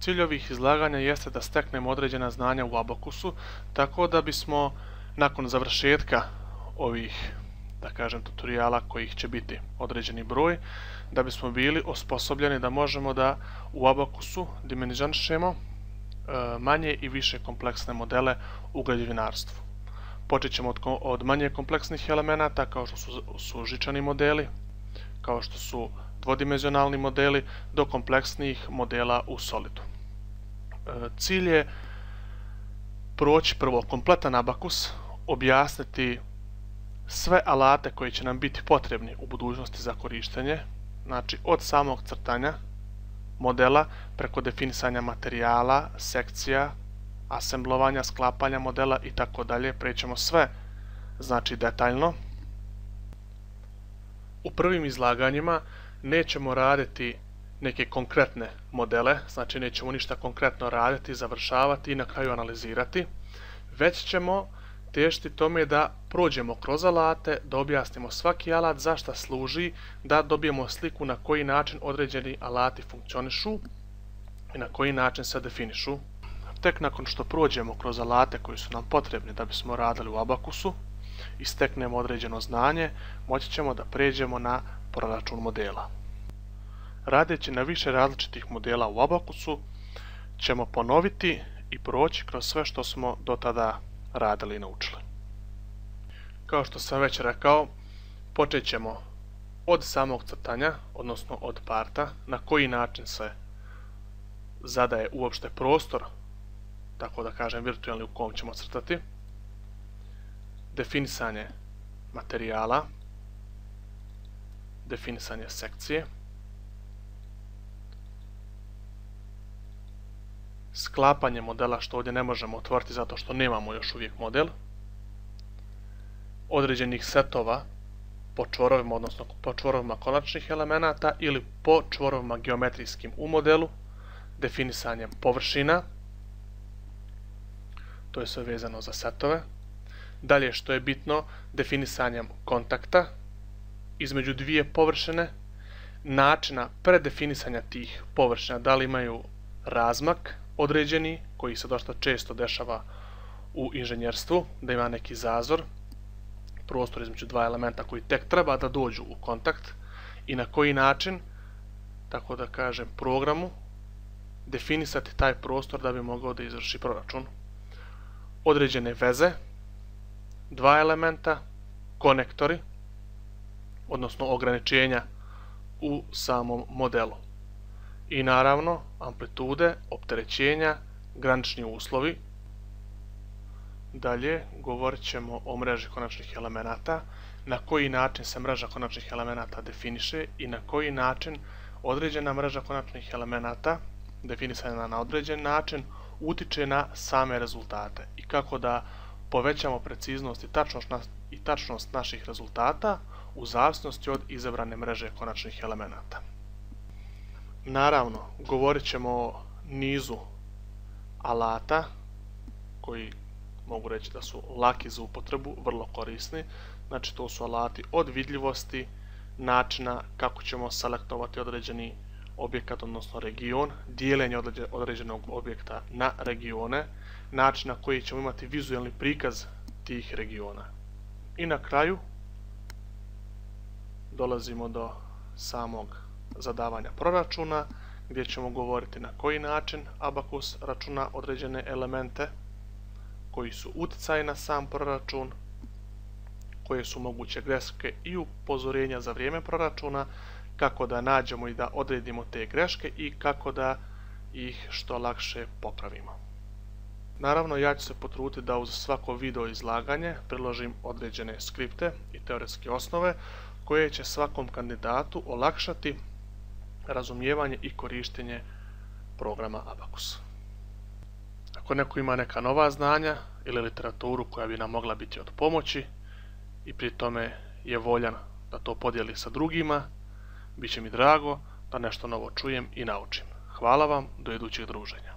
Cilj ovih izlaganja jeste da steknemo određena znanja u Abakusu, tako da bismo nakon završetka ovih da kažem tutoriala kojih će biti određeni broj, da bismo bili osposobljeni da možemo da u Abakusu dimenzionšemo e, manje i više kompleksne modele u građevinarstvu. Počet ćemo od, manje kompleksnih elemenata kao što su, su žičani modeli, kao što su dvodimenzionalni modeli, do kompleksnijih modela u Solidu. E, cilj je proći prvo kompletan abakus, objasniti sve alate koji će nam biti potrebni u budućnosti za korištenje, znači od samog crtanja modela preko definisanja materijala, sekcija, asemblovanja, sklapanja modela i tako dalje, prećemo sve znači detaljno. U prvim izlaganjima nećemo raditi neke konkretne modele, znači nećemo ništa konkretno raditi, završavati i na kraju analizirati, već ćemo težiti tome da prođemo kroz alate, da objasnimo svaki alat zašto služi, da dobijemo sliku na koji način određeni alati funkcionišu i na koji način se definišu. Tek nakon što prođemo kroz alate koji su nam potrebni da bismo radili u Abakusu i steknemo određeno znanje, moći ćemo da pređemo na proračun modela. Radeći na više različitih modela u Abakusu, ćemo ponoviti i proći kroz sve što smo do tada radili i naučili. Kao što sam već rekao, počet ćemo od samog crtanja, odnosno od parta, na koji način se zadaje uopšte prostor, tako da kažem virtualni u kom ćemo crtati, definisanje materijala, definisanje sekcije, sklapanje modela što ovdje ne možemo otvoriti zato što nemamo još uvijek model, određenih setova po čvorovima, odnosno po čvorovima konačnih elemenata ili po čvorovima geometrijskim u modelu, definisanjem površina, to je sve vezano za setove, dalje što je bitno, definisanjem kontakta između dvije površine, načina predefinisanja tih površina, da li imaju razmak, određeni, koji se dosta često dešava u inženjerstvu, da ima neki zazor, prostor između dva elementa koji tek treba da dođu u kontakt i na koji način, tako da kažem, programu definisati taj prostor da bi mogao da izvrši proračun. Određene veze, dva elementa, konektori, odnosno ograničenja u samom modelu i naravno amplitude, opterećenja, granični uslovi. Dalje govorit ćemo o mreži konačnih elemenata, na koji način se mreža konačnih elemenata definiše i na koji način određena mreža konačnih elemenata, definisana na određen način, utiče na same rezultate i kako da povećamo preciznost i tačnost, naših rezultata u zavisnosti od izabrane mreže konačnih elemenata. Naravno, govorit ćemo o nizu alata koji mogu reći da su laki za upotrebu, vrlo korisni. Znači to su alati od vidljivosti, načina kako ćemo selektovati određeni objekat, odnosno region, dijeljenje određenog objekta na regione, načina koji ćemo imati vizualni prikaz tih regiona. I na kraju dolazimo do samog zadavanja proračuna gdje ćemo govoriti na koji način Abakus računa određene elemente koji su utjecaj na sam proračun, koje su moguće greške i upozorenja za vrijeme proračuna, kako da nađemo i da odredimo te greške i kako da ih što lakše popravimo. Naravno, ja ću se potruditi da uz svako video izlaganje priložim određene skripte i teoretske osnove koje će svakom kandidatu olakšati razumijevanje i korištenje programa Abacus. Ako neko ima neka nova znanja ili literaturu koja bi nam mogla biti od pomoći i pri tome je voljan da to podijeli sa drugima, bit će mi drago da nešto novo čujem i naučim. Hvala vam, do idućeg druženja.